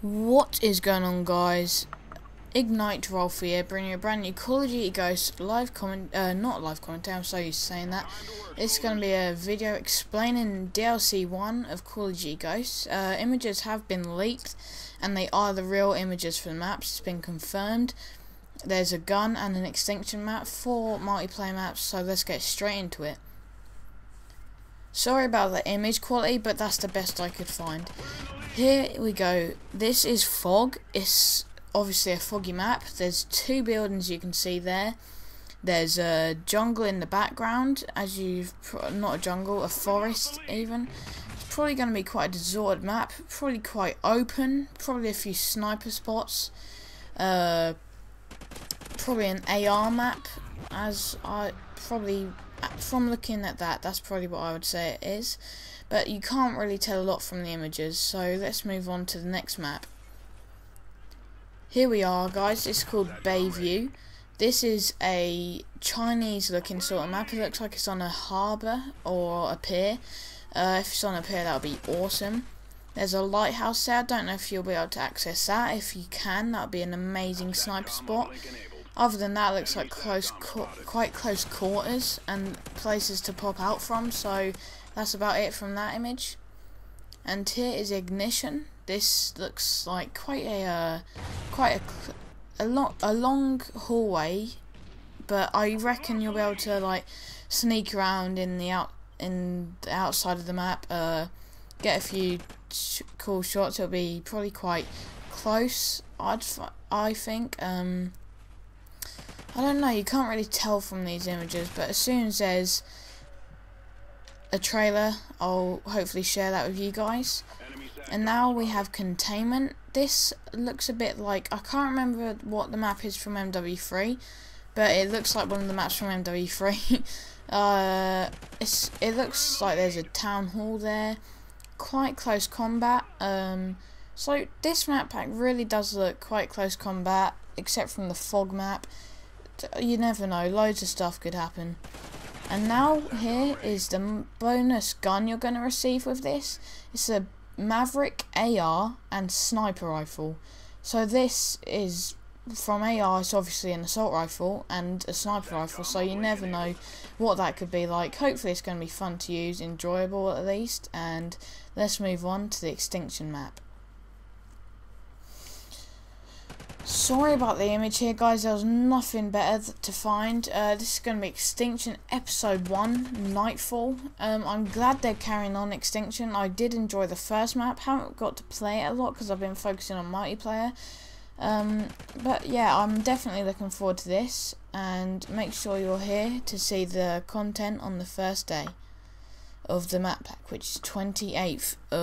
What is going on guys? Ignite Rolf here, bringing you a brand new Call of Duty Ghost live comment, uh, not live commentary, I'm so used to saying that. It's going to be a video explaining DLC 1 of Call of Duty Ghosts. Uh, images have been leaked, and they are the real images for the maps, it's been confirmed. There's a gun and an extinction map, for multiplayer maps, so let's get straight into it. Sorry about the image quality, but that's the best I could find. Here we go. This is fog. It's obviously a foggy map. There's two buildings you can see there. There's a jungle in the background, as you've not a jungle, a forest even. It's probably going to be quite a deserted map. Probably quite open. Probably a few sniper spots. Uh, probably an AR map, as I probably from looking at that, that's probably what I would say it is. But you can't really tell a lot from the images, so let's move on to the next map. Here we are, guys. It's called Bayview. This is a Chinese looking sort of map. It looks like it's on a harbour or a pier. Uh, if it's on a pier, that would be awesome. There's a lighthouse there. I don't know if you'll be able to access that. If you can, that would be an amazing sniper spot. Other than that, looks like close, quite close quarters and places to pop out from. So that's about it from that image. And here is ignition. This looks like quite a uh, quite a a long a long hallway, but I reckon you'll be able to like sneak around in the out in the outside of the map. Uh, get a few cool shots. It'll be probably quite close. I'd I think. Um, I don't know, you can't really tell from these images, but as soon as there's a trailer, I'll hopefully share that with you guys. And now we have containment. This looks a bit like, I can't remember what the map is from MW3, but it looks like one of the maps from MW3. uh, it's, it looks like there's a town hall there, quite close combat. Um, so this map pack really does look quite close combat, except from the fog map you never know, loads of stuff could happen. And now here is the bonus gun you're going to receive with this. It's a Maverick AR and sniper rifle. So this is from AR, it's obviously an assault rifle and a sniper rifle, so you never know what that could be like. Hopefully it's going to be fun to use, enjoyable at least, and let's move on to the extinction map. Sorry about the image here, guys. There was nothing better to find. Uh, this is going to be Extinction Episode 1, Nightfall. Um, I'm glad they're carrying on Extinction. I did enjoy the first map. Haven't got to play it a lot because I've been focusing on multiplayer. Um, but yeah, I'm definitely looking forward to this. And make sure you're here to see the content on the first day of the map pack, which is 28th of